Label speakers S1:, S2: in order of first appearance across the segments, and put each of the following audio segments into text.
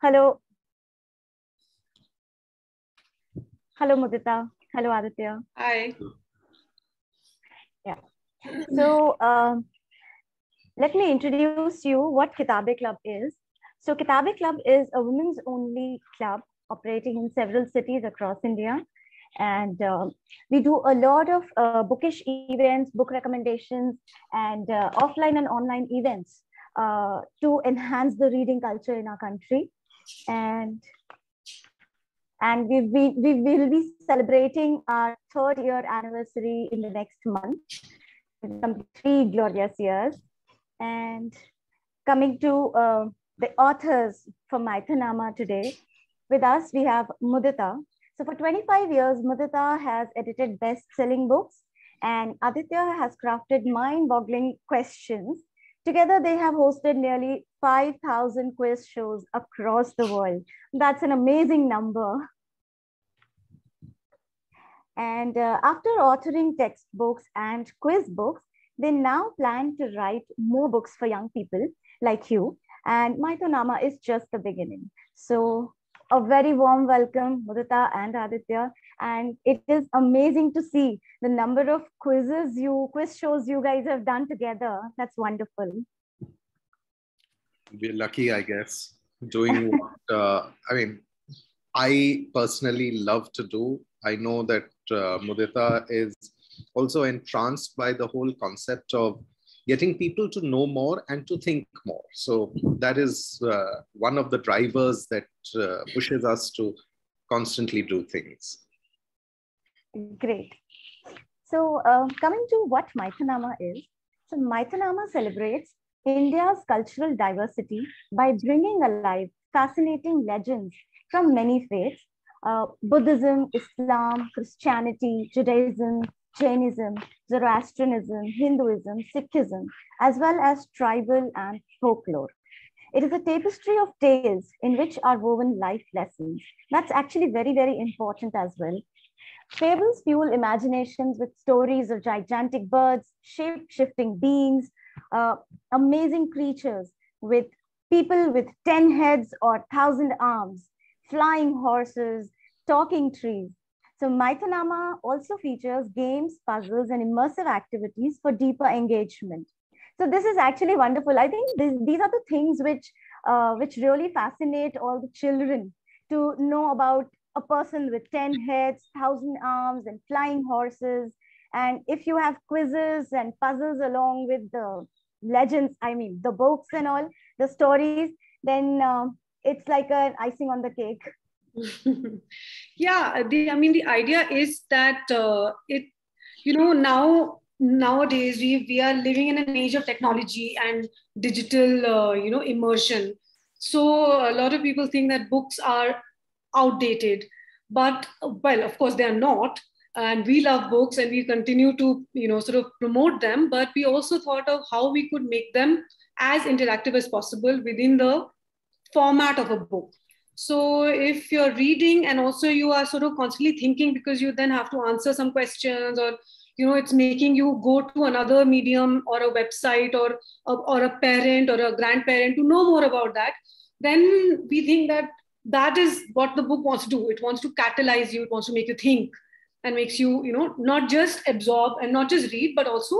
S1: Hello. Hello, Mudita. Hello, Aditya.
S2: Hi.
S1: Yeah. So um, let me introduce you what Kitabe Club is. So Kitabe Club is a women's only club operating in several cities across India. And uh, we do a lot of uh, bookish events, book recommendations, and uh, offline and online events uh, to enhance the reading culture in our country. And and we, we, we will be celebrating our third year anniversary in the next month. some Three glorious years. And coming to uh, the authors for Mythonama today, with us we have Mudita. So for 25 years, Mudita has edited best-selling books and Aditya has crafted mind-boggling questions. Together, they have hosted nearly 5,000 quiz shows across the world. That's an amazing number. And uh, after authoring textbooks and quiz books, they now plan to write more books for young people like you. And Mythonama is just the beginning. So a very warm welcome, Mudita and Aditya. And it is amazing to see the number of quizzes you, quiz shows you guys have done together. That's wonderful.
S3: We're lucky, I guess, doing what, uh, I mean, I personally love to do. I know that uh, Mudita is also entranced by the whole concept of getting people to know more and to think more. So that is uh, one of the drivers that uh, pushes us to constantly do things.
S1: Great. So uh, coming to what Mythonama is, so Mythonama celebrates India's cultural diversity by bringing alive fascinating legends from many faiths, uh, Buddhism, Islam, Christianity, Judaism, Jainism, Zoroastrianism, Hinduism, Sikhism, as well as tribal and folklore. It is a tapestry of tales in which are woven life lessons. That's actually very, very important as well. Fables fuel imaginations with stories of gigantic birds, shape shifting beings, uh, amazing creatures with people with 10 heads or 1,000 arms, flying horses, talking trees. So Mythonama also features games, puzzles, and immersive activities for deeper engagement. So this is actually wonderful. I think this, these are the things which, uh, which really fascinate all the children to know about a person with 10 heads, 1,000 arms, and flying horses. And if you have quizzes and puzzles along with the legends, I mean, the books and all, the stories, then uh, it's like an icing on the cake.
S2: yeah, the, I mean, the idea is that uh, it, you know, now nowadays we we are living in an age of technology and digital, uh, you know, immersion. So a lot of people think that books are outdated, but well, of course they are not. And we love books, and we continue to, you know, sort of promote them. But we also thought of how we could make them as interactive as possible within the format of a book. So if you're reading and also you are sort of constantly thinking because you then have to answer some questions or you know it's making you go to another medium or a website or or a parent or a grandparent to know more about that then we think that that is what the book wants to do. It wants to catalyze you. It wants to make you think and makes you you know not just absorb and not just read but also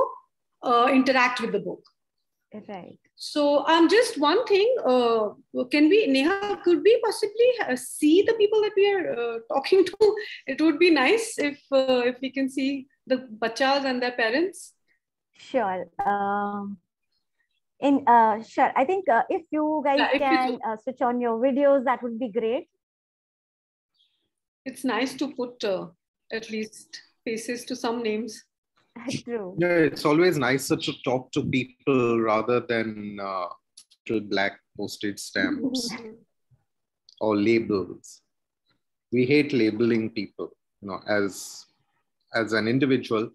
S2: uh, interact with the book
S1: right
S2: so um, just one thing, uh, can we, Neha, could we possibly uh, see the people that we are uh, talking to? It would be nice if uh, if we can see the bachas and their parents.
S1: Sure. Um, in uh, sure, I think uh, if you guys yeah, can switch on your videos, that would be great.
S2: It's nice to put at least faces to some names.
S1: True.
S3: Yeah, it's always nicer to talk to people rather than uh, to black postage stamps or labels. We hate labeling people, you know, as as an individual.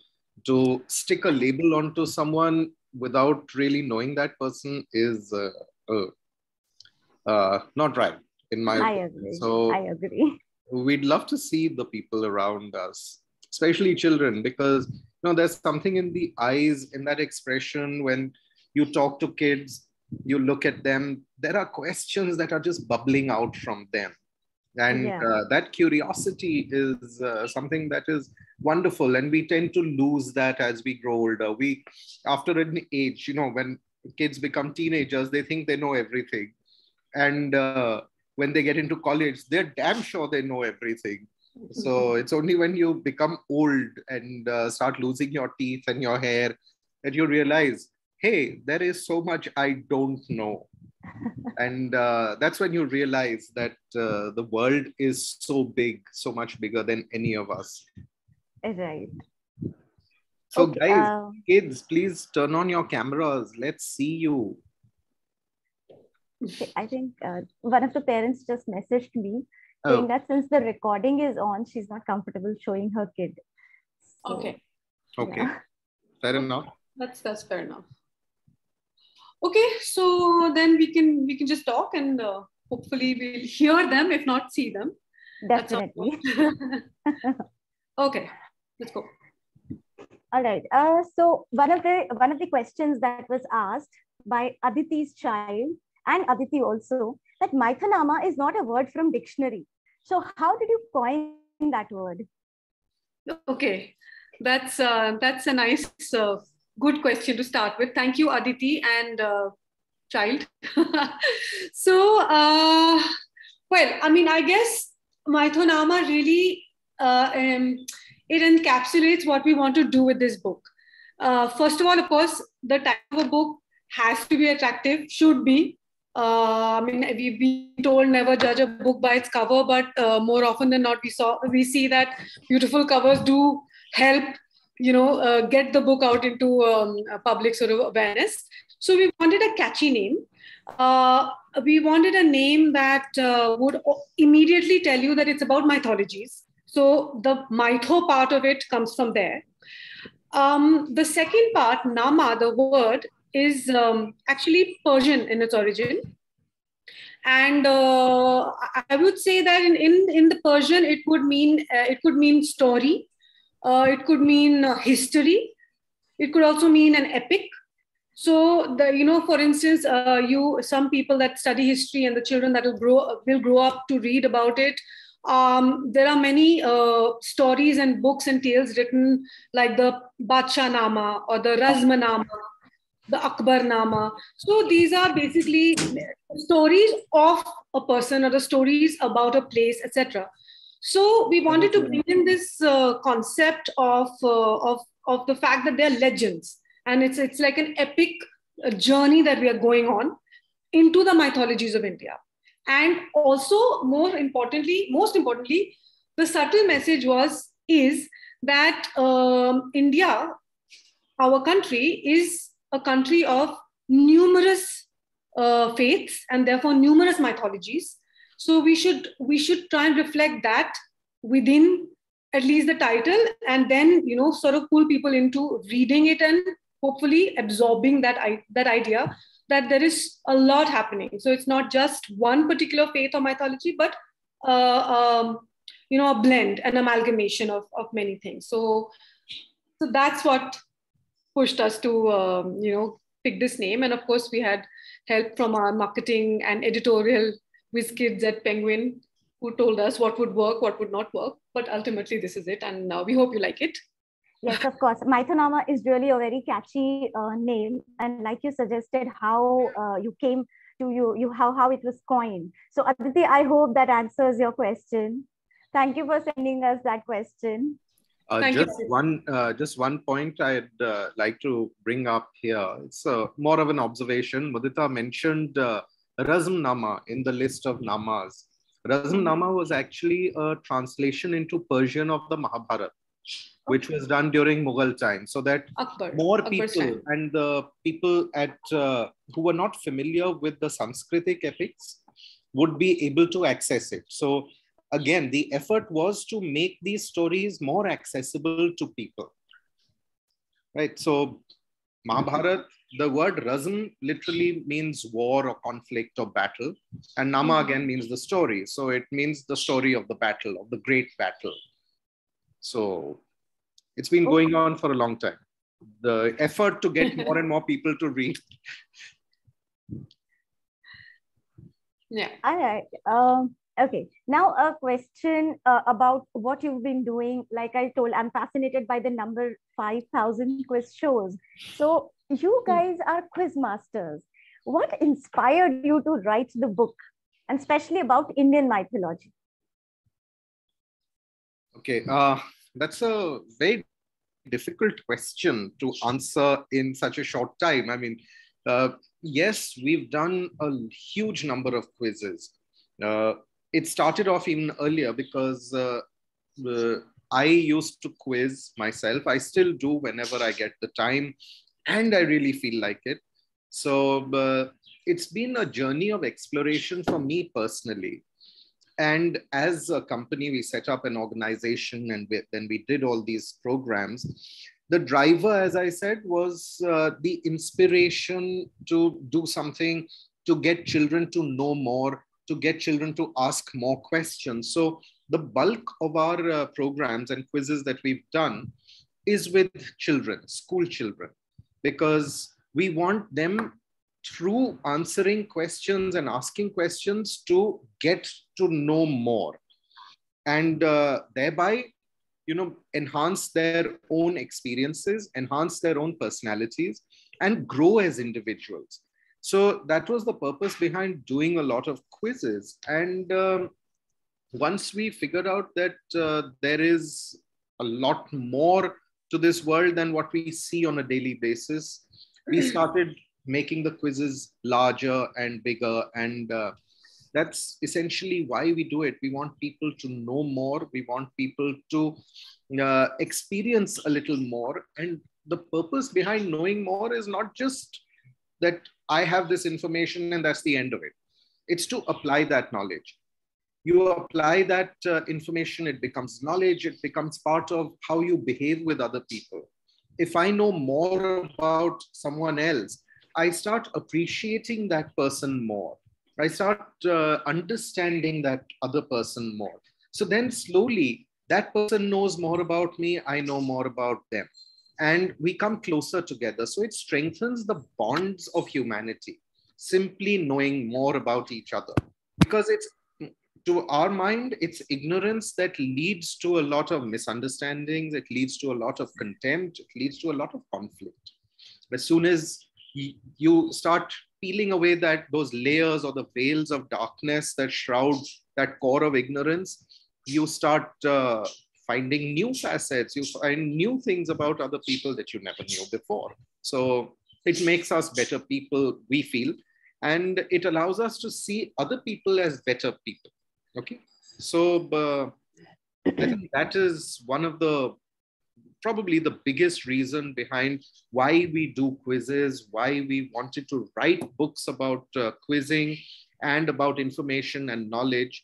S3: To stick a label onto someone without really knowing that person is uh, uh, uh, not right, in my
S1: I opinion. Agree. So I agree.
S3: We'd love to see the people around us, especially children, because you know there's something in the eyes in that expression when you talk to kids you look at them, there are questions that are just bubbling out from them. And
S1: Yeah.
S3: uh, that curiosity is uh, something that is wonderful. And we tend to lose that as we grow older. We, after an age, you know, when kids become teenagers, they think they know everything. And uh, when they get into college, they're damn sure they know everything. So it's only when you become old and uh, start losing your teeth and your hair that you realize, hey, there is so much I don't know. and uh, that's when you realize that uh, the world is so big, so much bigger than any of us.
S1: Right.
S3: So,
S1: Okay,
S3: guys,
S1: uh,
S3: kids, please turn on your cameras. Let's see you.
S1: Okay, I think uh, one of the parents just messaged me
S3: Oh,
S1: saying that since the recording is on, she's not comfortable showing her kid. So,
S2: Okay,
S3: okay.
S1: yeah.
S3: Fair enough.
S2: that's that's fair enough. Okay, so then we can we can just talk and uh, hopefully we'll hear them, if not see them. at some
S1: Definitely.
S2: okay, let's go.
S1: All right. Uh, so one of the one of the questions that was asked by Aditi's child and Aditi also that Mythonama is not a word from dictionary. So how did you coin that word?
S2: Okay, that's uh, that's a nice, uh, good question to start with. Thank you, Aditi and uh, child. so, uh, well, I mean, I guess Mythonama really uh, um, it encapsulates what we want to do with this book. Uh, first of all, of course, the type of book has to be attractive, should be. Uh, I mean, we've been told never judge a book by its cover, but uh, more often than not, we saw we see that beautiful covers do help, you know, uh, get the book out into um, public sort of awareness. So we wanted a catchy name. Uh, we wanted a name that uh, would immediately tell you that it's about mythologies. So the mytho part of it comes from there. Um, the second part, nama, the word, is um, actually Persian in its origin. And uh, I- would say that in, in, in the Persian, it would mean uh, it could mean story, uh, it could mean uh, history, it could also mean an epic. So the you know, for instance, uh, you some people that study history and the children that will grow will grow up to read about it. Um, there are many uh, stories and books and tales written like the Badsha Nama or the Razmanama, the Akbar Nama. So these are basically stories of a person or the stories about a place, etc. So we wanted to bring in this uh, concept of, uh, of, of the fact that they're legends. And it's, it's like an epic uh, journey that we are going on into the mythologies of India. And also, more importantly, most importantly, the subtle message was is that um, India, our country, is a country of numerous uh, faiths and therefore numerous mythologies. So we should we should try and reflect that within at least the title, and then you know sort of pull people into reading it and hopefully absorbing that that idea that there is a lot happening. So it's not just one particular faith or mythology, but uh, um, you know a blend, an amalgamation of of many things. So so that's what pushed us to um, you know pick this name, and of course we had help from our marketing and editorial whiz kids at Penguin who told us what would work, what would not work. But ultimately, this is it, and uh, we hope you like it.
S1: Yes, of course. Mythonama is really a very catchy uh, name, and like you suggested, how uh, you came to you, you how how it was coined. So Aditi, I hope that answers your question. Thank you for sending us that question.
S3: Uh,
S2: Thank you.
S3: just one, uh, just one point I'd uh, like to bring up here. It's uh, more of an observation. Mudita mentioned uh, Razm Nama in the list of namas. Razm Nama was actually a translation into Persian of the Mahabharata, which was done during Mughal time, so that
S2: Akbar.
S3: more
S2: Akbar's
S3: people
S2: time.
S3: and the people at uh, who were not familiar with the Sanskritic epics would be able to access it. So again, the effort was to make these stories more accessible to people. Right. So Mahabharat, the word Razm literally means war or conflict or battle, and Nama again means the story. So it means the story of the battle, of the great battle. So it's been going on for a long time. The effort to get more and more people to read
S2: Yeah.
S1: All right. Um, okay. Now a question uh, about what you've been doing. Like I told, I'm fascinated by the number 5,000 quiz shows. So you guys are quiz masters. What inspired you to write the book, and especially about Indian mythology?
S3: Okay, uh, that's a very difficult question to answer in such a short time. I mean, uh, yes, we've done a huge number of quizzes. Uh, it started off even earlier because uh, I used to quiz myself. I still do whenever I get the time and I really feel like it. So uh, it's been a journey of exploration for me personally. And as a company, we set up an organization and then we did all these programs. The driver, as I said, was uh, the inspiration to do something to get children to know more, to get children to ask more questions. So the bulk of our uh, programs and quizzes that we've done is with children, school children, because we want them through answering questions and asking questions to get to know more and uh, thereby you know enhance their own experiences enhance their own personalities and grow as individuals so that was the purpose behind doing a lot of quizzes and um, once we figured out that uh, there is a lot more to this world than what we see on a daily basis we started making the quizzes larger and bigger. And uh, that's essentially why we do it. We want people to know more, we want people to uh, experience a little more. And the purpose behind knowing more is not just that I have this information and that's the end of it, it's to apply that knowledge. You apply that uh, information, it becomes knowledge, it becomes part of how you behave with other people. If I know more about someone else, I start appreciating that person more. I start uh, understanding that other person more. So then slowly, that person knows more about me, I know more about them. And we come closer together. So it strengthens the bonds of humanity, simply knowing more about each other. Because it's to our mind, it's ignorance that leads to a lot of misunderstandings, it leads to a lot of contempt, it leads to a lot of conflict. As soon as you start peeling away that those layers or the veils of darkness that shroud that core of ignorance you start uh, finding new facets you find new things about other people that you never knew before. So it makes us better people we feel and it allows us to see other people as better people okay? So uh, i think that is one of the probably the biggest reason behind why we do quizzes, why we wanted to write books about uh, quizzing and about information and knowledge,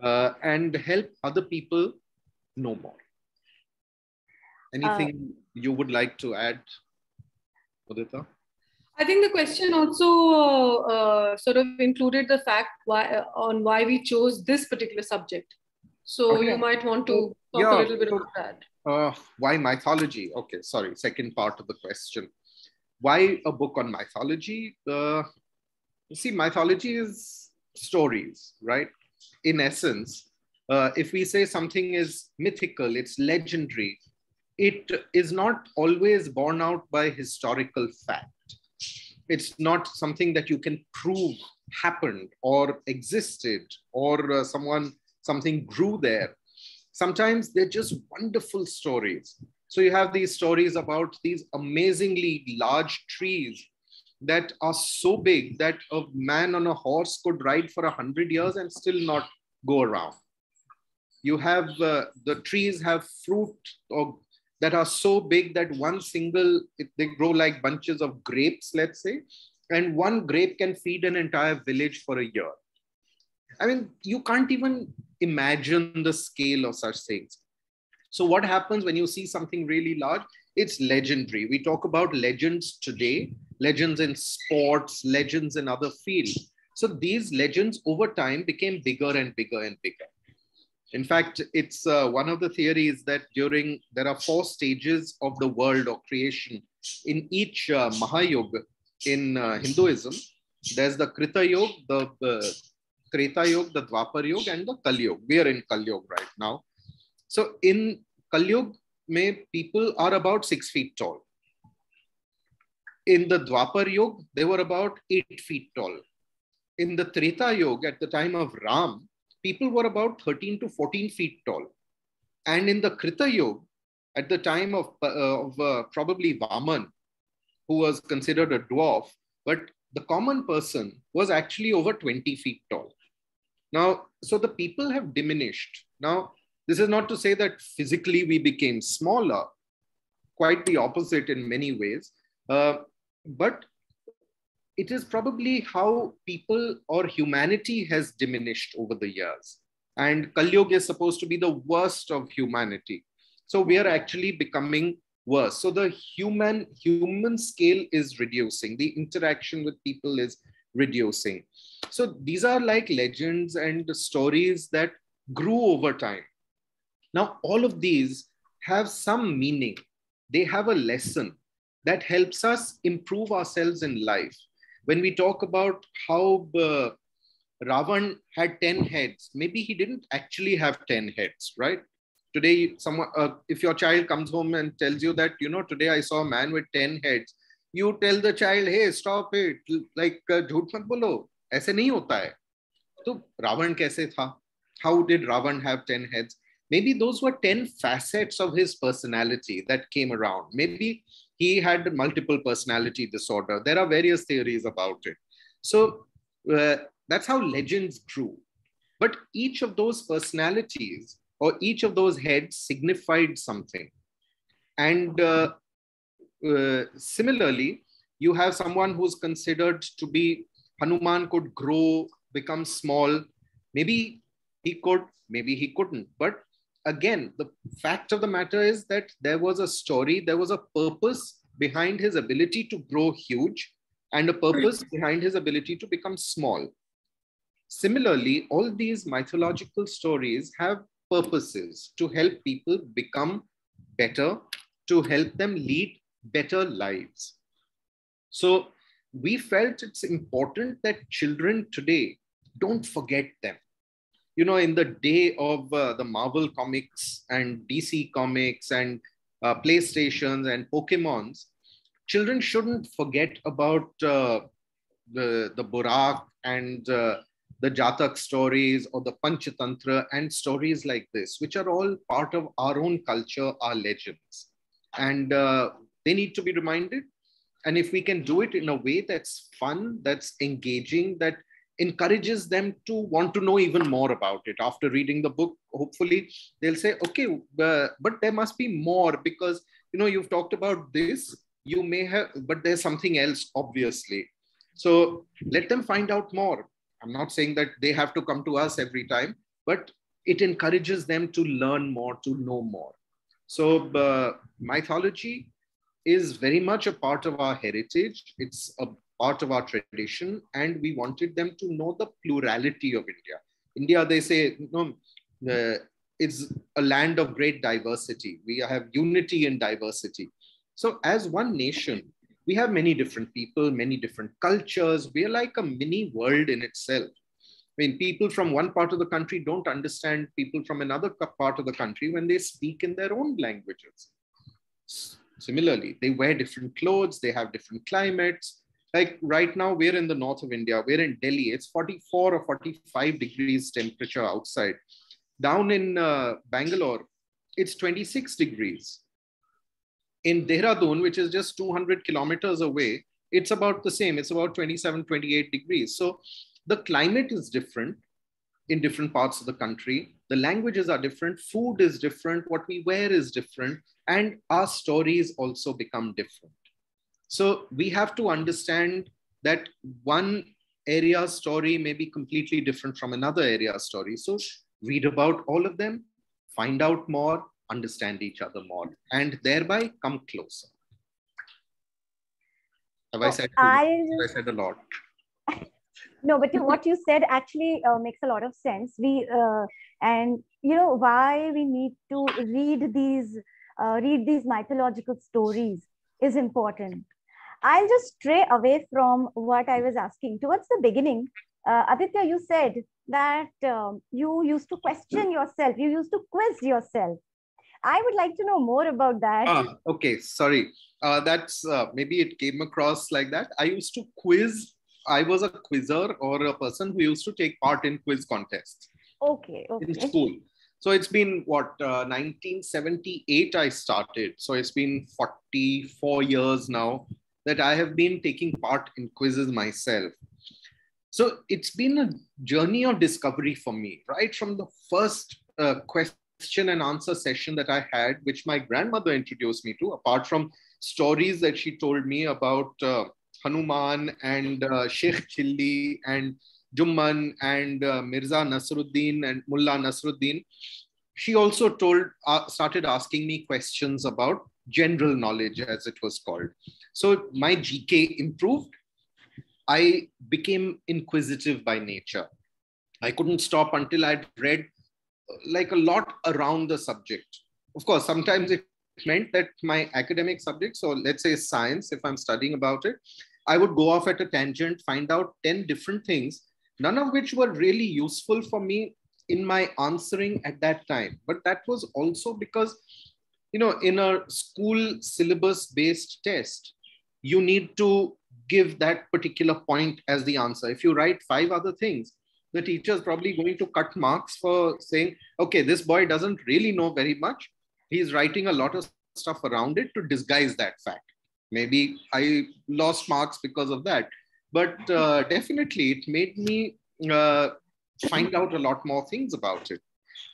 S3: uh, and help other people know more. Anything uh, you would like to add, Mudita?
S2: I think the question also uh, sort of included the fact why uh, on why we chose this particular subject. So okay. you might want to talk yeah, a little bit about that.
S3: Uh, why mythology? Okay, sorry, second part of the question. Why a book on mythology? Uh, see, mythology is stories, right? In essence, uh, if we say something is mythical, it's legendary, it is not always borne out by historical fact. It's not something that you can prove happened or existed or uh, someone, something grew there sometimes they're just wonderful stories. So you have these stories about these amazingly large trees that are so big that a man on a horse could ride for a hundred years and still not go around. You have uh, the trees have fruit or that are so big that one single they grow like bunches of grapes, let's say, and one grape can feed an entire village for a year. I mean, you can't even imagine the scale of such things. So, what happens when you see something really large? It's legendary. We talk about legends today, legends in sports, legends in other fields. So, these legends over time became bigger and bigger and bigger. In fact, it's uh, one of the theories that during there are four stages of the world or creation in each uh, in uh, Hinduism. There's the Krita Yuga, the uh, Treta Yuga, the Dwapar Yuga, and the Kali Yuga. We are in Kali Yuga right now. So in Kali Yuga, people are about six feet tall. In the Dwapar Yuga, they were about eight feet tall. In the Treta Yuga, at the time of Ram, people were about 13 to 14 feet tall. And in the Krita Yuga, at the time of, uh, of uh, probably Vaman, who was considered a dwarf, but the common person was actually over 20 feet tall. Now, so the people have diminished. Now, this is not to say that physically we became smaller, quite the opposite in many ways. Uh, but it is probably how people or humanity has diminished over the years. And Kali Yuga is supposed to be the worst of humanity. So we are actually becoming worse. So the human human scale is reducing. The interaction with people is reducing. So these are like legends and stories that grew over time. Now all of these have some meaning. They have a lesson that helps us improve ourselves in life When we talk about how uh, Ravan had 10 heads, maybe he didn't actually have 10 heads, right? Today, someone, uh, if your child comes home and tells you that, you know, today I saw a man with 10 heads, you tell the child, hey, stop it, like, झूठ मत बोलो, ऐसे नहीं होता है. तो रावण कैसे था? How did Ravan have 10 heads? Maybe those were 10 facets of his personality that came around. Maybe he had multiple personality disorder. There are various theories about it. So uh, that's how legends grew. But each of those personalities or each of those heads signified something. And uh, uh, similarly, you have someone who's considered to be Hanuman could grow, become small. Maybe he could, maybe he couldn't. But again, the fact of the matter is that there was a story, there was a purpose behind his ability to grow huge and a purpose behind his ability to become small. Similarly, all these mythological stories have purposes to help people become better, to help them lead better lives. So we felt it's important that children today don't forget them you know, in the day of uh, the Marvel comics and DC comics and uh, PlayStations and Pokemons, children shouldn't forget about uh, the, the Buraq and uh, the Jatak stories or the Panchatantra and stories like this, which are all part of our own culture, our legends. And uh, they need to be reminded. And if we can do it in a way that's fun, that's engaging, that encourages them to want to know even more about it. After reading the book hopefully they'll say okay uh, but there must be more because you know you've talked about this you may have but there's something else obviously. So let them find out more. I'm not saying that they have to come to us every time but it encourages them to learn more to know more. So uh, mythology is very much a part of our heritage. It's a part of our tradition, and we wanted them to know the plurality of India. India, they say, no, uh, it's a land of great diversity. We have unity in diversity. So, as one nation, we have many different people, many different cultures. We are like a mini world in itself. I mean, people from one part of the country don't understand people from another part of the country when they speak in their own languages. Similarly, they wear different clothes, they have different climates, like right now we're in the north of india. We're in delhi. It's 44 or 45 degrees temperature outside. Down in uh, bangalore it's 26 degrees. In dehradun which is just 200 kilometers away it's about the same. It's about 27 28 degrees. So the climate is different in different parts of the country. The languages are different. Food is different. What we wear is different. And our stories also become different so we have to understand that one area story may be completely different from another area story. So read about all of them, find out more, understand each other more, and thereby come closer. Have I said, I, have I said a lot?
S1: no, but what you said actually uh, makes a lot of sense. We uh, and you know why we need to read these uh, read these mythological stories is important I'll just stray away from what I was asking. Towards the beginning, uh, Aditya, you said that um, you used to question yourself, you used to quiz yourself. I would like to know more about that.
S3: Ah, okay, sorry. Uh, that's uh, maybe it came across like that. I used to quiz. I was a quizzer or a person who used to take part in quiz contests.
S1: Okay, okay.
S3: In school. So it's been what, uh, 1978 I started. So it's been 44 years now that I have been taking part in quizzes myself. So it's been a journey of discovery for me, right from the first uh, question and answer session that I had, which my grandmother introduced me to, apart from stories that she told me about uh, Hanuman and uh, Sheikh Chilli and Jumman and uh, Mirza Nasruddin and Mullah Nasruddin. She also told, uh, started asking me questions about general knowledge, as it was called. So my GK improved. I became inquisitive by nature. I couldn't stop until I'd read like a lot around the subject. Of course, sometimes it meant that my academic subject, so let's say science, if I'm studying about it, I would go off at a tangent, find out 10 different things, none of which were really useful for me in my answering at that time. But that was also because, you know, in a school syllabus based test, you need to give that particular point as the answer. If you write five other things, the teacher is probably going to cut marks for saying, okay, this boy doesn't really know very much. He's writing a lot of stuff around it to disguise that fact. Maybe I lost marks because of that. But uh, definitely, it made me uh, find out a lot more things about it.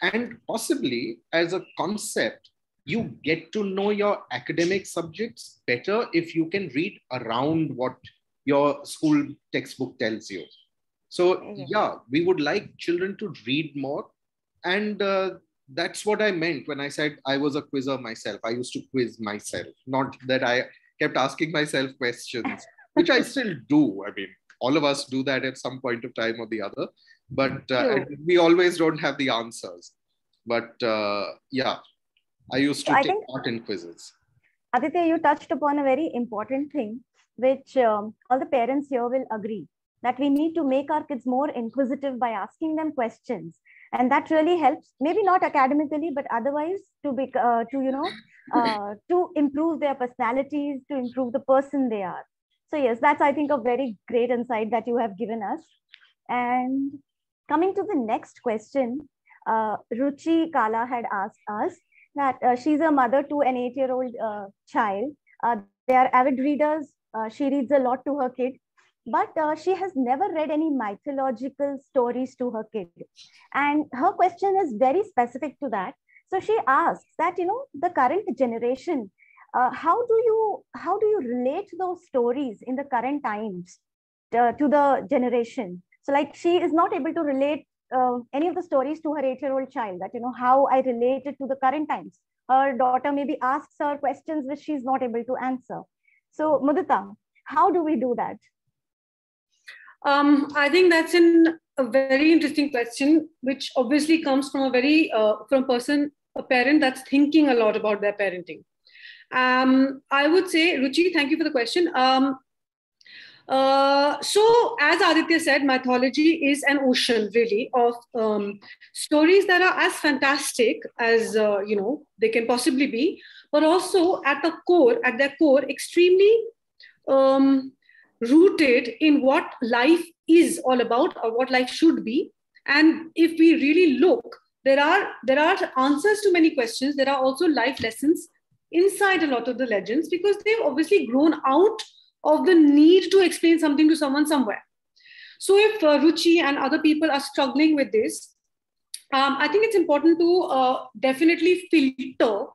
S3: And possibly, as a concept, you get to know your academic subjects better if you can read around what your school textbook tells you. So, yeah, we would like children to read more. And uh, that's what I meant when I said I was a quizzer myself. I used to quiz myself, not that I kept asking myself questions, which I still do. I mean, all of us do that at some point of time or the other, but uh, we always don't have the answers. But uh, yeah, I used to so take think, part in quizzes.
S1: Aditya, you touched upon a very important thing, which um, all the parents here will agree that we need to make our kids more inquisitive by asking them questions. And that really helps maybe not academically but otherwise to be uh, to you know uh, to improve their personalities to improve the person they are. So yes that's i think a very great insight that you have given us. And coming to the next question uh, ruchi kala had asked us that uh, she's a mother to an eight year old uh, child. Uh, they are avid readers. Uh, she reads a lot to her kid, but uh, she has never read any mythological stories to her kid. And her question is very specific to that. So she asks that, you know, the current generation, uh, how do you how do you relate those stories in the current times to the generation? So like she is not able to relate uh, any of the stories to her eight-year-old child that you know how I related to the current times. Her daughter maybe asks her questions which she's not able to answer. So Mudita, how do we do that?
S2: Um, I think that's an, a very interesting question, which obviously comes from a very uh, from a person, a parent that's thinking a lot about their parenting. Um, I would say, Ruchi, thank you for the question. Um, uh, so, as Aditya said, mythology is an ocean, really, of um, stories that are as fantastic as uh, you know they can possibly be, but also at the core, at their core, extremely um, rooted in what life is all about or what life should be. And if we really look, there are there are answers to many questions. There are also life lessons inside a lot of the legends because they've obviously grown out of the need to explain something to someone somewhere. So if uh, Ruchi and other people are struggling with this, um, I think it's important to uh, definitely filter,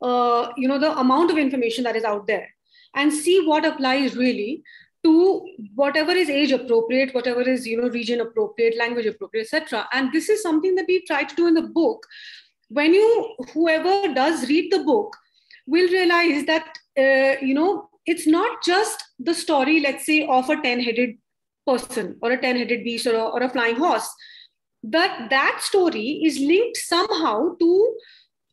S2: uh, you know, the amount of information that is out there and see what applies really to whatever is age appropriate, whatever is, you know, region appropriate, language appropriate, etc. And this is something that we try to do in the book. When you, whoever does read the book, will realize that, uh, you know, it's not just the story, let's say, of a 10 headed person or a 10 headed beast or a, or a flying horse. That that story is linked somehow to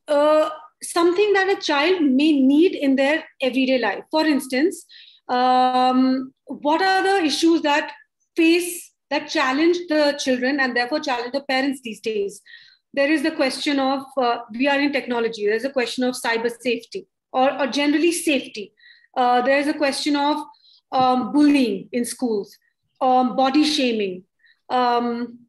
S2: uh, something that a child may need in their everyday life. For instance, Um, what are the issues that face that challenge the children and therefore challenge the parents these days? There is the question of uh, we are in technology. There's a question of cyber safety or, or generally safety. Uh, there's a question of um, bullying in schools, um, body shaming, um,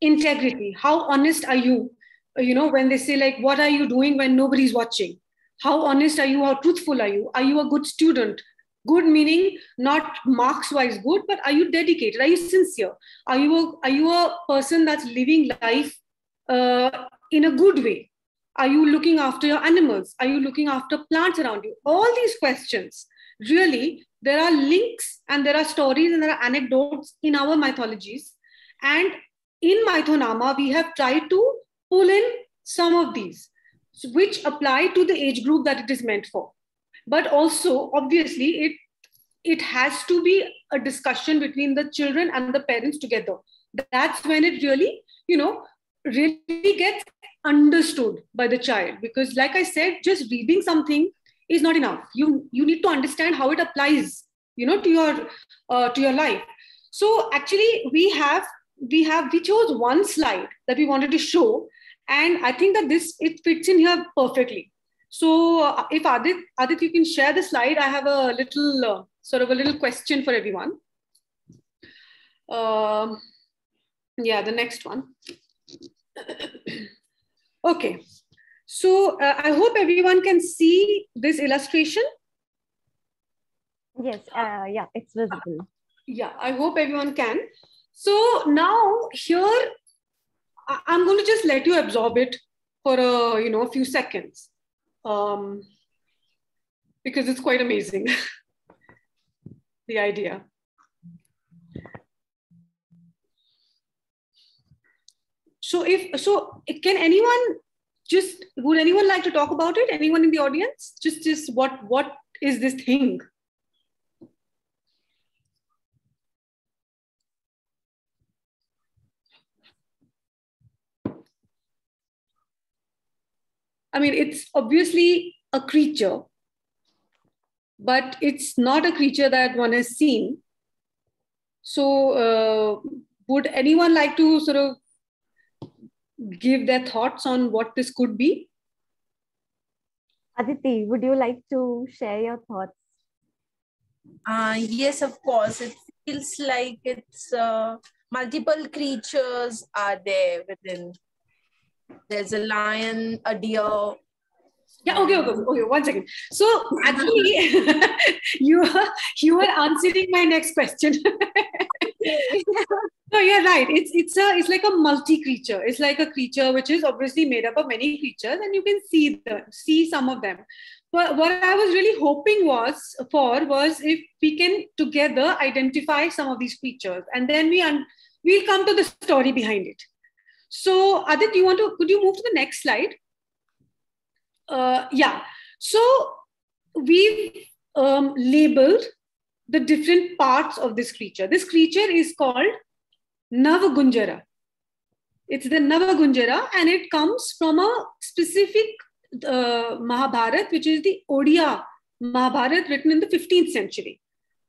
S2: integrity. How honest are you? You know, when they say, like, what are you doing when nobody's watching? How honest are you? How truthful are you? Are you a good student? Good meaning not marks wise good, but are you dedicated? Are you sincere? Are you a, are you a person that's living life uh, in a good way? Are you looking after your animals? Are you looking after plants around you? All these questions really there are links and there are stories and there are anecdotes in our mythologies. And in Mythonama, we have tried to pull in some of these, which apply to the age group that it is meant for. But also, obviously, it it has to be a discussion between the children and the parents together. That's when it really, you know, really gets understood by the child. Because, like I said, just reading something is not enough. You you need to understand how it applies you know to your uh, to your life. So actually we have we have we chose one slide that we wanted to show. And i think that this it fits in here perfectly. So uh, if adit adit you can share the slide. I have a little uh, sort of a little question for everyone. Um, yeah the next one okay so uh, I hope everyone can see this illustration.
S1: Yes, uh, yeah, it's visible.
S2: Yeah, I hope everyone can. So now here, I'm going to just let you absorb it for a, you know, a few seconds um, because it's quite amazing, the idea. So if, so can anyone just would anyone like to talk about it? Anyone in the audience? Just just what what is this thing? I mean it's obviously a creature but it's not a creature that one has seen. So uh, would anyone like to sort of give their thoughts on what this could be?
S1: Aditi, would you like to share your thoughts?
S4: Uh, yes, of course. It feels like it's uh, multiple creatures are there within. There's a lion, a deer.
S2: Yeah, okay, okay, okay. One second. So actually, you are you are answering my next question. no, you're right. It's it's a it's like a multi creature. It's like a creature which is obviously made up of many creatures, and you can see the see some of them. But what I was really hoping was for was if we can together identify some of these creatures, and then we un- we'll come to the story behind it. So, Adit, you want to could you move to the next slide? Uh, yeah. So we've um, labeled the different parts of this creature. This creature is called Navagunjara. It's the Navagunjara, and it comes from a specific uh, Mahabharat, which is the Odia Mahabharat written in the 15th century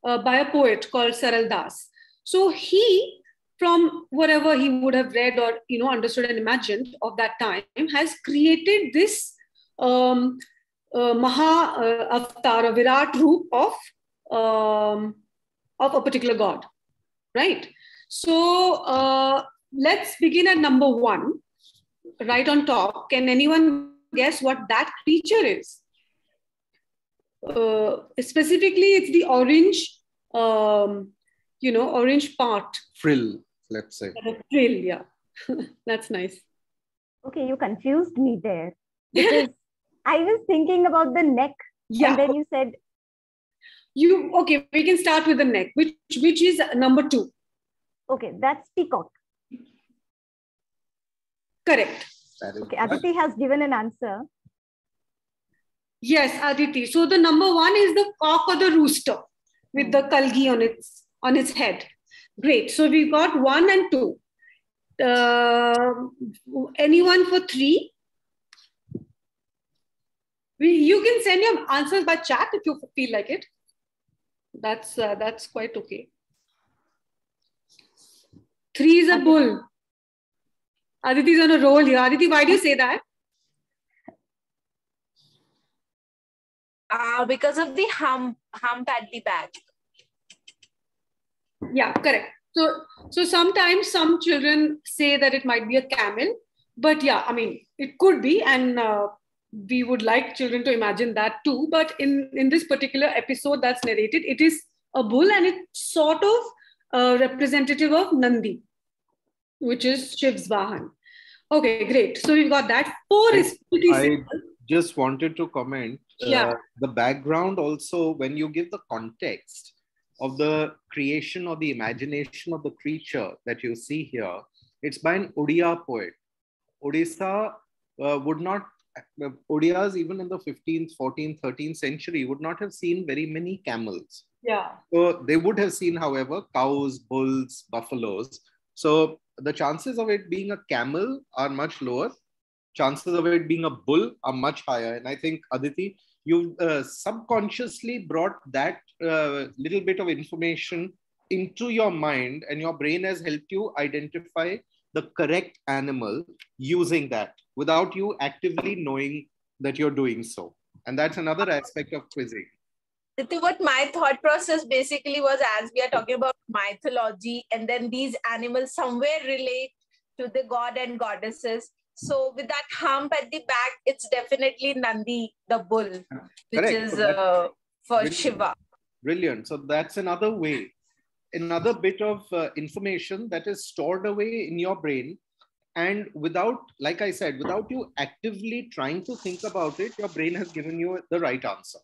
S2: uh, by a poet called Saral Das. So he, from whatever he would have read or you know understood and imagined of that time, has created this um, uh, Maha uh, Avatar, a Virat Roop of um, of a particular god, right? So uh, let's begin at number one, right on top. Can anyone guess what that creature is? Uh, specifically, it's the orange, um, you know, orange part.
S3: Frill, let's say.
S2: Frill, yeah. That's nice.
S1: Okay, you confused me there because I was thinking about the neck, yeah. and then you said
S2: you okay we can start with the neck which which is number two.
S1: Okay that's peacock.
S2: Correct.
S1: Okay aditi has given an answer.
S2: Yes aditi. So the number one is the cock or the rooster with the kalgi on its on its head. Great. So we got one and two. Uh, anyone for three? we, you can send your answers by chat if you feel like it That's uh, that's quite okay. Three is a bull. Aditi's on a roll here. Aditi, why do you say that?
S4: Uh, because of the hump, hump at the back.
S2: Yeah, correct. So, so sometimes some children say that it might be a camel, but yeah, I mean, it could be, and uh, we would like children to imagine that too. But in in this particular episode that's narrated, it is a bull, and it's sort of a representative of Nandi, which is Shiv's Vahan. Okay, great. So we've got that. Four is pretty
S3: I
S2: simple.
S3: just wanted to comment. uh,
S2: Yeah.
S3: the background also, when you give the context of the creation or the imagination of the creature that you see here, it's by an Odia poet. Odisha uh, would not, uh, Odiyas even in the 15th, 14th, 13th century would not have seen very many camels.
S2: Yeah.
S3: So they would have seen, however, cows, bulls, buffaloes. So the chances of it being a camel are much lower. Chances of it being a bull are much higher. And I think, Aditi, you uh, subconsciously brought that uh, little bit of information into your mind, and your brain has helped you identify the correct animal using that without you actively knowing that you're doing so. And that's another aspect of quizzing.
S4: Ritu, what my thought process basically was as we are talking about mythology, and then these animals somewhere relate to the god and goddesses. So with that hump at the back, it's definitely Nandi, the bull, which
S3: Correct.
S4: is uh, for
S3: Really?
S4: Shiva.
S3: Brilliant. So that's another way, another bit of uh, information that is stored away in your brain. And without, like I said, without you actively trying to think about it, your brain has given you the right answer.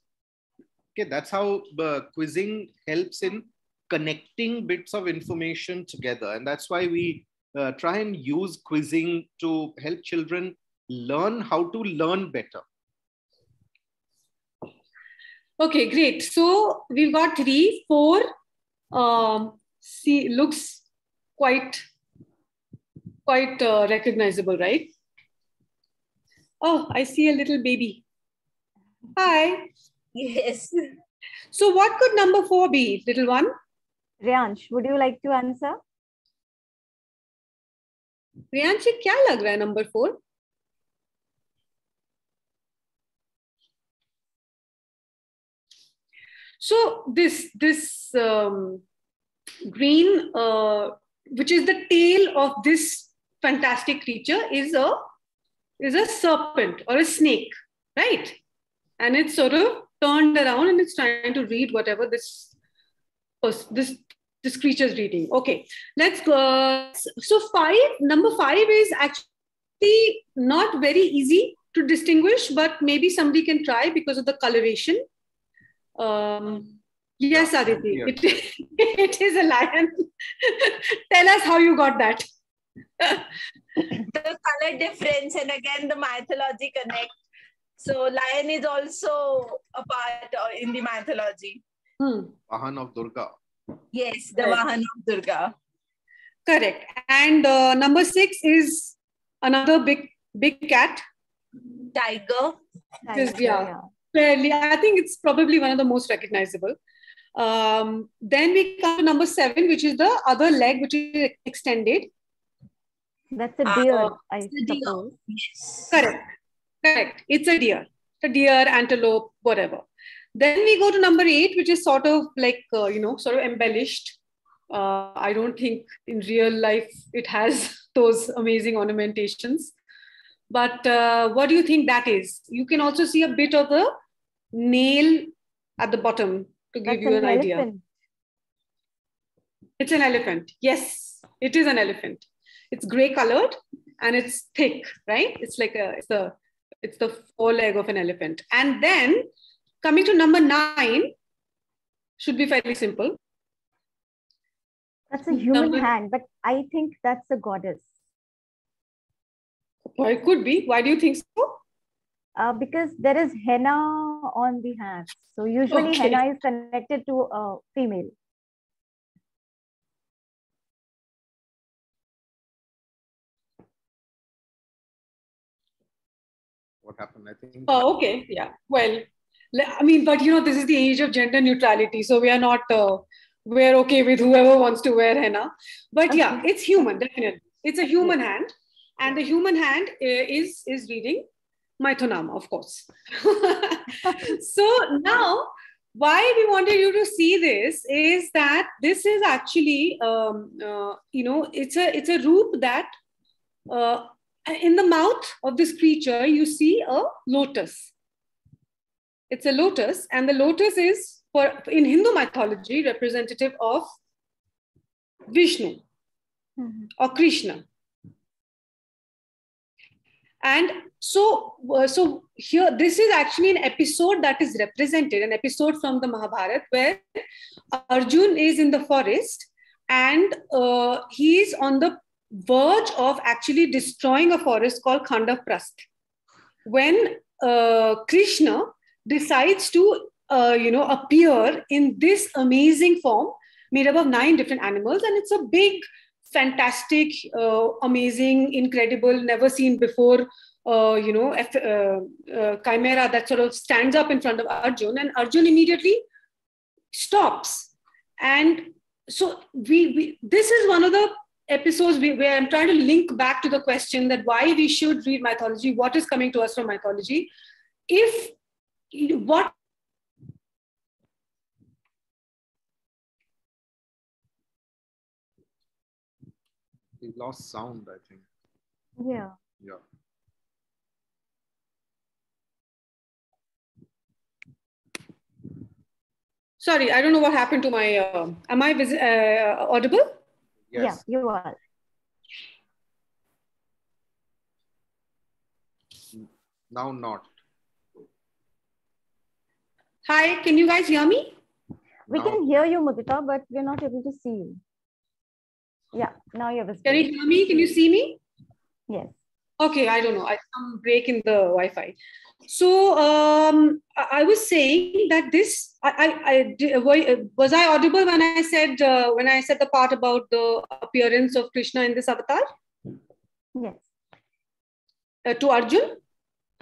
S3: Okay, that's how uh, quizzing helps in connecting bits of information together. And that's why we uh, try and use quizzing to help children learn how to learn better.
S2: Okay, great. So we've got three, four um, see looks quite quite uh, recognizable, right? Oh, I see a little baby. Hi.
S4: Yes.
S2: So what could number four be, little one?
S1: Riyansh, would you like to answer?
S2: Riyansh, kya lag number four? So this this um, green uh, which is the tail of this fantastic creature is a is a serpent or a snake right? And it's sort of turned around and it's trying to read whatever this this this creature is reading. Okay let's go so five number five is actually not very easy to distinguish but maybe somebody can try because of the coloration um, yes aditi
S3: yeah.
S2: it, it is a lion tell us how you got that
S4: the color difference and again the mythology connect. So lion is also a part in the mythology.
S2: Hmm,
S3: Vahan of Durga.
S4: Yes, the
S2: Right.
S4: Vahan of Durga.
S2: correct and uh, number six is another big big cat
S4: Tiger.
S2: Just,
S1: Tiger,
S2: yeah. Fairly i think it's probably one of the most recognizable. Um, then we come to number seven which is the other leg which is extended.
S1: That's a
S4: Uh,
S1: deer, I
S4: it's a deer. Yes.
S2: correct. Correct. It's a deer. A deer antelope whatever. Then we go to number eight which is sort of like uh, you know sort of embellished. Uh, i don't think in real life it has those amazing ornamentations. But uh, what do you think that is? You can also see a bit of a nail at the bottom to give
S1: That's
S2: you
S1: an
S2: an idea
S1: elephant.
S2: it's an elephant. Yes, it is an elephant. It's gray colored and it's thick, right? It's like a it's the it's the foreleg of an elephant. And then coming to number nine, should be fairly simple.
S1: That's a human
S2: Number-
S1: hand, but I think that's a goddess.
S2: Or it could be. Why do you think so?
S1: Uh, because there is henna on the hands. So usually
S2: Okay.
S1: henna is connected to a female.
S3: What happened? I think.
S2: Oh, okay. Yeah. Well, I mean, but you know, this is the age of gender neutrality, so we are not uh, we're okay with whoever wants to wear henna. But okay. yeah, it's human, definitely. It's a human yeah. hand, and the human hand uh, is is reading Mythonama, of course. so now, why we wanted you to see this is that this is actually, um, uh, you know, it's a it's a roop that uh, in the mouth of this creature you see a lotus. It's a lotus, and the lotus is for in Hindu mythology representative of Vishnu mm-hmm. or Krishna. And so, uh, so here, this is actually an episode that is represented, an episode from the Mahabharata where Arjun is in the forest and uh, he is on the verge of actually destroying a forest called Khandaprasth. When uh, Krishna decides to uh, you know, appear in this amazing form made up of nine different animals. And it's a big, fantastic, uh, amazing, incredible, never seen before, uh, you know, uh, uh, chimera that sort of stands up in front of Arjun. And Arjun immediately stops. And so we, we this is one of the episodes where I'm trying to link back to the question that why we should read mythology, what is coming to us from mythology. If what
S3: we lost sound, I think.
S1: Yeah.
S3: Yeah.
S2: Sorry, I don't know what happened to my. Uh, am I vis- uh, audible?
S1: Yes. Yeah, you are.
S3: Now not.
S2: Hi, can you guys hear me?
S1: We now. can hear you, Mudita, but we're not able to see you. Yeah, now you're visible.
S2: Can you hear me? Can you see me?
S1: Yes.
S2: Okay, I don't know. I some break in the Wi-Fi. So um, I was saying that this. I, I, I was I audible when I said uh, when I said the part about the appearance of Krishna in this avatar?
S1: Yes.
S2: Uh, to Arjun.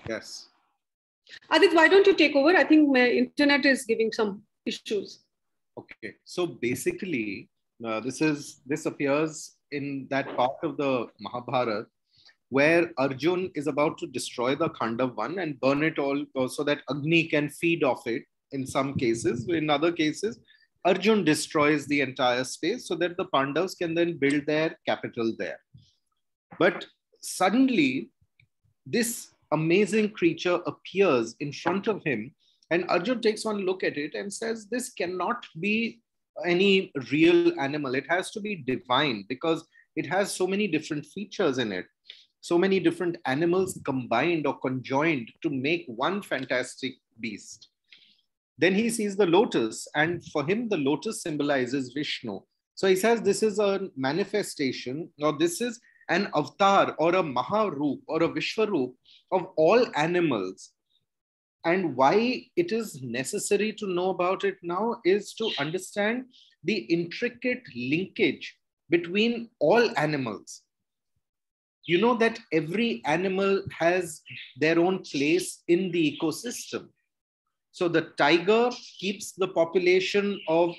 S3: Yes.
S2: Adit, why don't you take over? I think my internet is giving some issues.
S3: Okay, so basically, uh, this is this appears in that part of the Mahabharata where Arjun is about to destroy the Khandav and burn it all uh, so that Agni can feed off it in some cases. In other cases, Arjun destroys the entire space so that the Pandavas can then build their capital there. But suddenly, this amazing creature appears in front of him, and Arjun takes one look at it and says, This cannot be any real animal. It has to be divine because it has so many different features in it, so many different animals combined or conjoined to make one fantastic beast. Then he sees the lotus, and for him, the lotus symbolizes Vishnu. So he says this is a manifestation, or this is an avatar, or a Maharoop, or a Vishwaroop of all animals and why it is necessary to know about it now is to understand the intricate linkage between all animals. You know that every animal has their own place in the ecosystem. So the tiger keeps the population of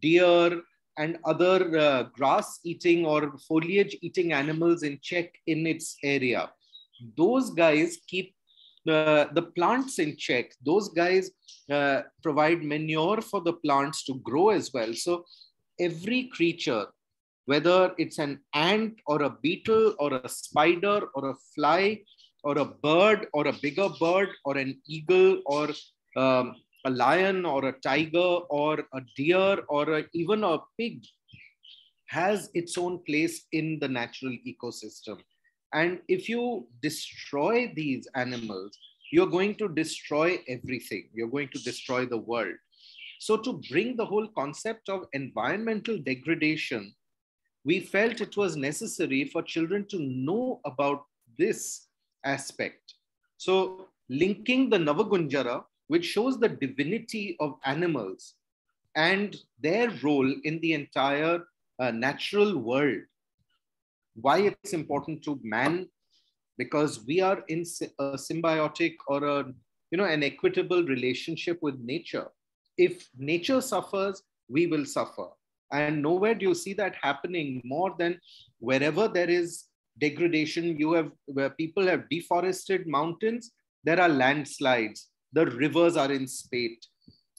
S3: deer and other uh, grass eating or foliage eating animals in check in its area. Those guys keep the plants in check. Those guys uh, provide manure for the plants to grow as well. So every creature, whether it's an ant or a beetle or a spider or a fly or a bird or a bigger bird or an eagle or um, a lion or a tiger or a deer or a, even a pig has its own place in the natural ecosystem. And if you destroy these animals, you're going to destroy everything. You're going to destroy the world. So, to bring the whole concept of environmental degradation, we felt it was necessary for children to know about this aspect. So, linking the Navagunjara, which shows the divinity of animals and their role in the entire uh, natural world why it's important to man because we are in a symbiotic or a you know an equitable relationship with nature. If nature suffers we will suffer. And nowhere do you see that happening more than wherever there is degradation. You have where people have deforested mountains there are landslides. The rivers are in spate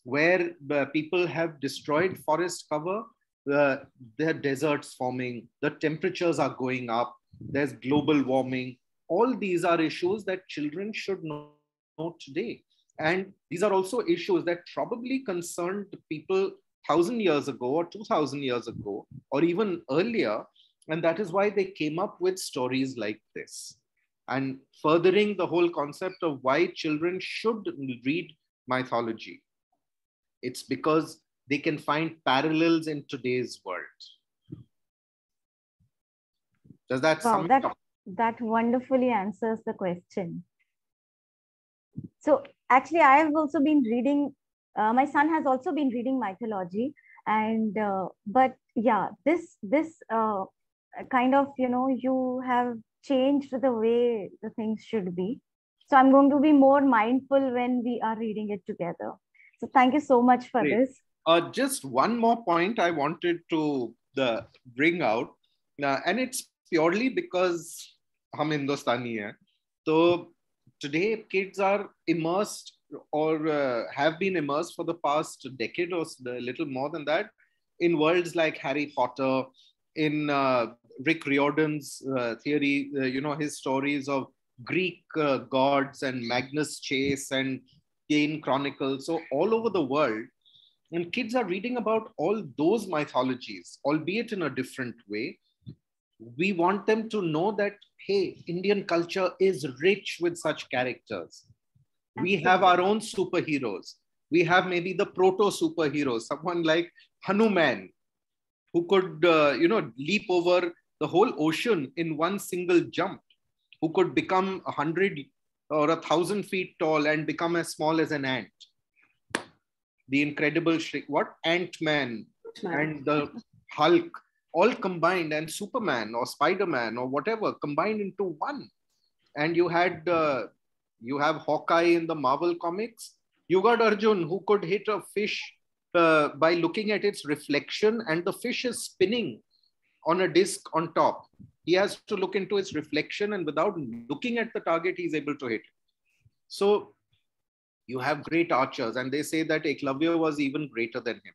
S3: where people have destroyed forest cover uh, there are deserts forming the temperatures are going up there's global warming. All these are issues that children should know, know today. And these are also issues that probably concerned people 1000 years ago or 2000 years ago or even earlier. And that is why they came up with stories like this. And furthering the whole concept of why children should read mythology it's because they can find parallels in today's world. Does that
S1: wow, that,
S3: up?
S1: that wonderfully answers the question. So actually i have also been reading uh, my son has also been reading mythology and uh, but yeah this this uh, kind of you know you have changed the way the things should be. So i'm going to be more mindful when we are reading it together. So thank you so much for
S3: Great.
S1: this
S3: uh, just one more point i wanted to the, bring out uh, and it's purely because hum hindustani hai so today kids are immersed or uh, have been immersed for the past decade or a little more than that in worlds like Harry Potter, in uh, Rick Riordan's uh, theory, uh, you know, his stories of Greek gods and Magnus Chase and Kane Chronicles. So, all over the world, and kids are reading about all those mythologies, albeit in a different way. We want them to know that, hey, Indian culture is rich with such characters. We have our own superheroes. We have maybe the proto superheroes someone like hanuman who could uh, you know leap over the whole ocean in one single jump who could become a hundred or a thousand feet tall and become as small as an ant the incredible Shri- what ant-man and the hulk all combined and superman or spider-man or whatever combined into one and you had uh, you have Hawkeye in the Marvel comics. You got Arjun who could hit a fish uh, by looking at its reflection, and the fish is spinning on a disc on top. He has to look into its reflection, and without looking at the target, he's able to hit. So you have great archers, and they say that Eklavya was even greater than him.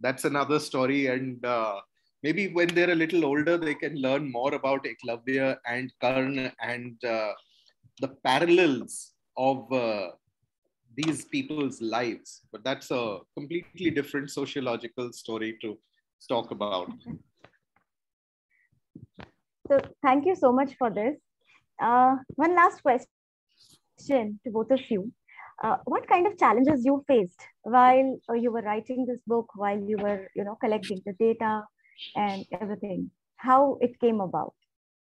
S3: That's another story, and uh, maybe when they're a little older, they can learn more about Eklavya and Karn and uh, the parallels of uh, these people's lives. But that's a completely different sociological story to talk about.
S1: So thank you so much for this. Uh, one last question to both of you. Uh, what kind of challenges you faced while uh, you were writing this book, while you were, you know, collecting the data and everything? How it came about?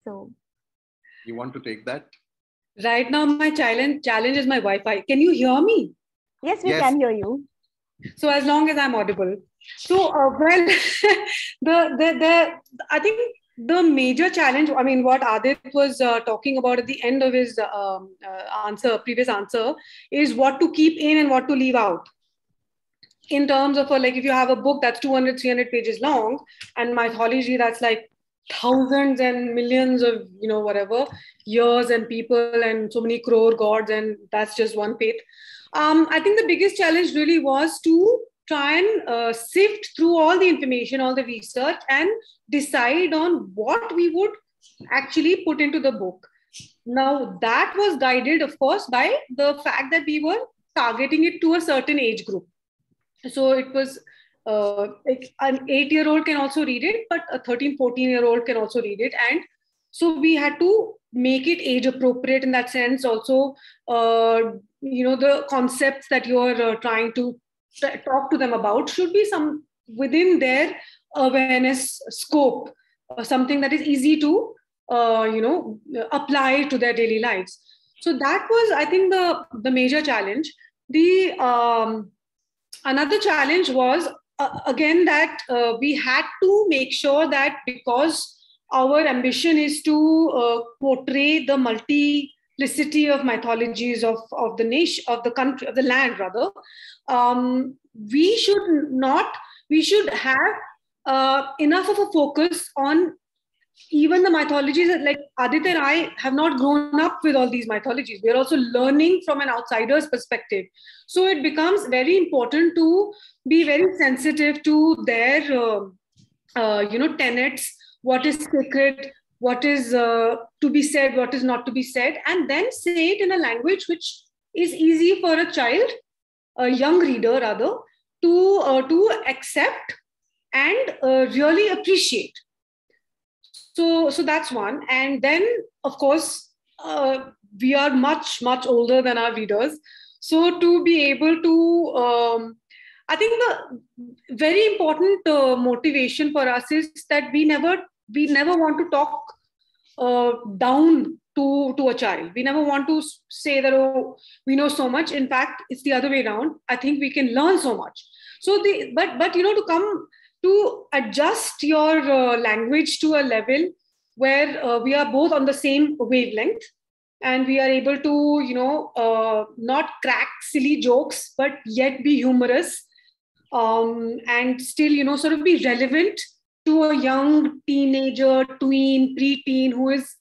S1: So,
S3: You want to take that?
S2: Right now, my challenge challenge is my Wi-Fi. Can you hear me?
S1: yes, we
S3: Yes.
S1: can hear you.
S2: So as long as I'm audible. So uh, well, the, the the I think the major challenge. I mean, what Adit was uh, talking about at the end of his um, uh, answer, previous answer, is what to keep in and what to leave out. In terms of a, like, if you have a book that's 200, 300 pages long, and mythology that's like thousands and millions of you know whatever years and people and so many crore gods, and that's just one page um, I think the biggest challenge really was to try and uh, sift through all the information, all the research, and decide on what we would actually put into the book. Now, that was guided, of course, by the fact that we were targeting it to a certain age group. So it was uh, like an eight year old can also read it, but a 13, 14 year old can also read it. And so we had to make it age appropriate in that sense also uh, you know the concepts that you're uh, trying to talk to them about should be some within their awareness scope uh, something that is easy to uh, you know apply to their daily lives. So that was i think the the major challenge. The um, another challenge was uh, again that uh, we had to make sure that because our ambition is to uh, portray the multi multiplicity of mythologies of, of the nation, of the country, of the land rather, um, we should not, we should have uh, enough of a focus on even the mythologies like Adittya and I have not grown up with all these mythologies. We are also learning from an outsider's perspective. So it becomes very important to be very sensitive to their, uh, uh, you know, tenets, what is sacred, what is uh, to be said, what is not to be said, and then say it in a language which is easy for a child, a young reader rather, to, uh, to accept and uh, really appreciate. So so that's one. And then of course uh, we are much much older than our readers. So to be able to um, i think the very important uh, motivation for us is that we never we never want to talk uh, down to to a child. We never want to say that oh we know so much. In fact it's the other way around. I think we can learn so much. So the but but you know to come to adjust your uh, language to a level where uh, we are both on the same wavelength and we are able to you know uh, not crack silly jokes but yet be humorous um, and still you know sort of be relevant to a young teenager tween preteen who is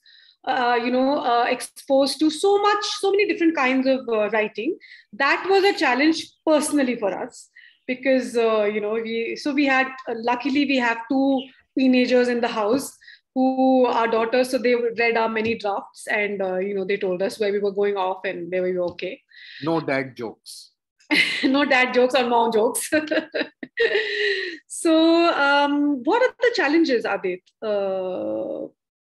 S2: uh, you know uh, exposed to so much so many different kinds of uh, writing that was a challenge personally for us because uh, you know we so we had uh, luckily we have two teenagers in the house who are daughters so they read our many drafts and uh, you know they told us where we were going off and they were okay.
S3: No dad jokes
S2: no dad jokes or mom jokes. So um, what are the challenges adit? Uh,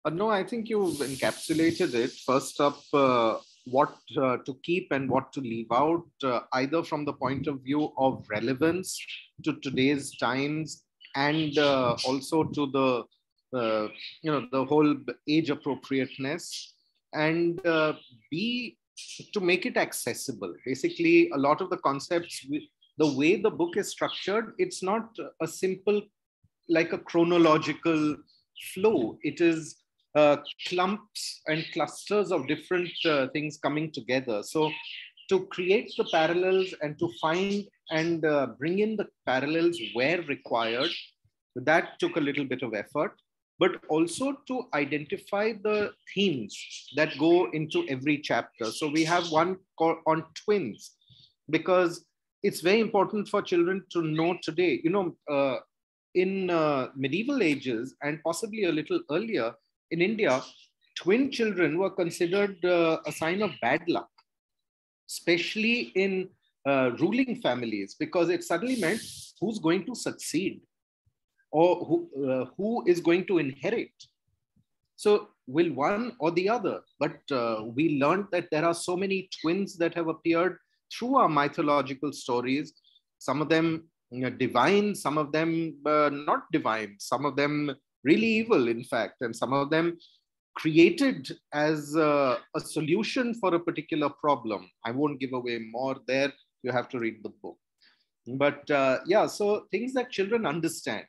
S3: uh, no i think you've encapsulated it. First up uh, what uh, to keep and what to leave out, uh, either from the point of view of relevance to today's times and uh, also to the uh, you know the whole age appropriateness, and uh, b to make it accessible. Basically, a lot of the concepts, the way the book is structured, it's not a simple like a chronological flow. It is uh, clumps and clusters of different uh, things coming together. So to create the parallels and to find and uh, bring in the parallels where required, that took a little bit of effort, but also to identify the themes that go into every chapter. So we have one on twins because it's very important for children to know today, you know, uh, in uh, medieval ages and possibly a little earlier, in India, twin children were considered uh, a sign of bad luck, especially in uh, ruling families, because it suddenly meant who's going to succeed or who, uh, who is going to inherit. So, will one or the other? But uh, we learned that there are so many twins that have appeared through our mythological stories. Some of them you know, divine, some of them uh, not divine, some of them really evil, in fact, and some of them created as a, a solution for a particular problem. I won't give away more there. You have to read the book. But uh, yeah, so things that children understand.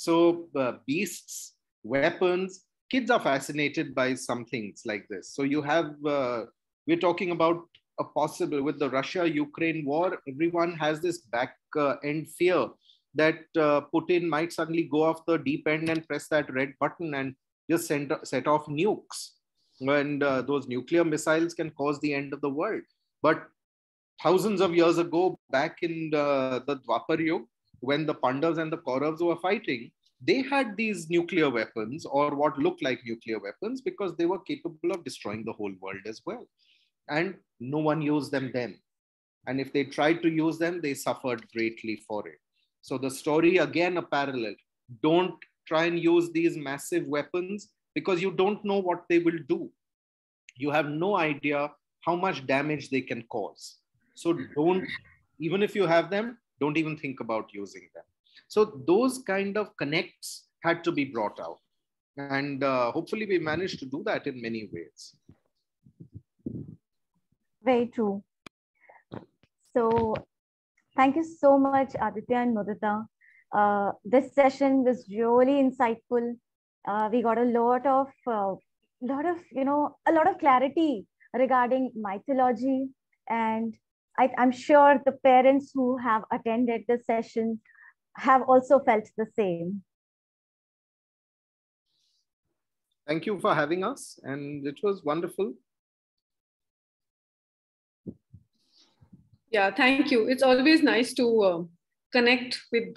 S3: So uh, beasts, weapons, kids are fascinated by some things like this. So you have, uh, we're talking about a possible, with the Russia-Ukraine war, everyone has this back uh, end fear that uh, Putin might suddenly go off the deep end and press that red button and just send, set off nukes. And uh, those nuclear missiles can cause the end of the world. But thousands of years ago, back in the, the Dwapar Yuga, when the Pandavas and the Kauravas were fighting, they had these nuclear weapons or what looked like nuclear weapons because they were capable of destroying the whole world as well. And no one used them then. And if they tried to use them, they suffered greatly for it. So the story, again, a parallel. Don't try and use these massive weapons because you don't know what they will do. You have no idea how much damage they can cause. So mm-hmm. don't, even if you have them, don't even think about using them. So those kind of connects had to be brought out. And uh, hopefully we managed to do that in many ways.
S1: Very true. So Thank you so much, Adittya and Mudita. Uh, this session was really insightful. Uh, we got a lot of, uh, lot of, you know, a lot of clarity regarding mythology. And I, I'm sure the parents who have attended the session have also felt the same.
S3: Thank you for having us, and it was wonderful.
S2: Yeah, thank you. It's always nice to uh, connect with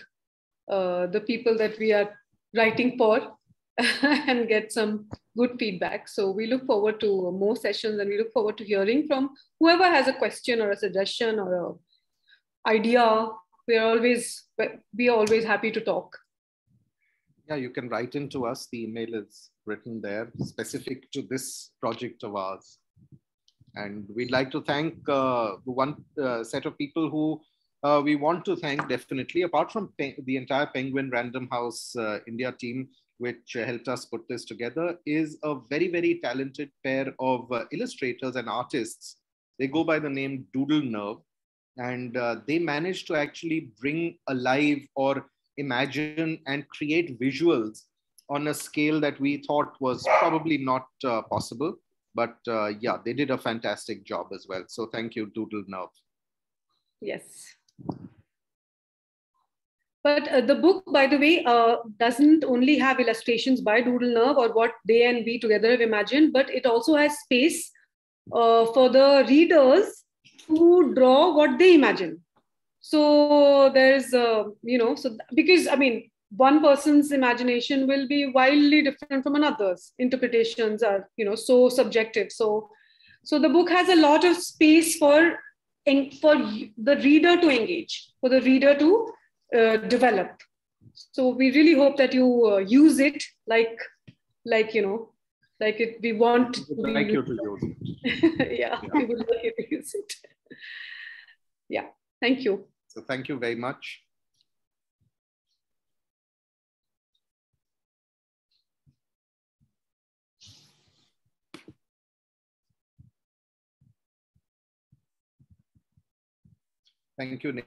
S2: uh, the people that we are writing for and get some good feedback. So we look forward to more sessions and we look forward to hearing from whoever has a question or a suggestion or a idea. We're always we are always happy to talk.
S3: Yeah, you can write into us. The email is written there, specific to this project of ours. And we'd like to thank uh, one uh, set of people who uh, we want to thank definitely, apart from the entire Penguin Random House uh, India team, which helped us put this together, is a very, very talented pair of uh, illustrators and artists. They go by the name Doodle Nerve, and uh, they managed to actually bring alive or imagine and create visuals on a scale that we thought was probably not uh, possible. But uh, yeah, they did a fantastic job as well. So thank you, Doodle Nerve.
S2: Yes. But uh, the book, by the way, uh, doesn't only have illustrations by Doodle Nerve or what they and we together have imagined, but it also has space uh, for the readers to draw what they imagine. So there's, uh, you know, so because I mean, one person's imagination will be wildly different from another's. Interpretations are, you know, so subjective. So, so the book has a lot of space for for the reader to engage, for the reader to uh, develop. So we really hope that you uh, use it like, like you know, like it. We want.
S3: We like you to use it.
S2: yeah, yeah, we would like you to use it. yeah, thank you.
S3: So thank you very much. Thank you, Nick.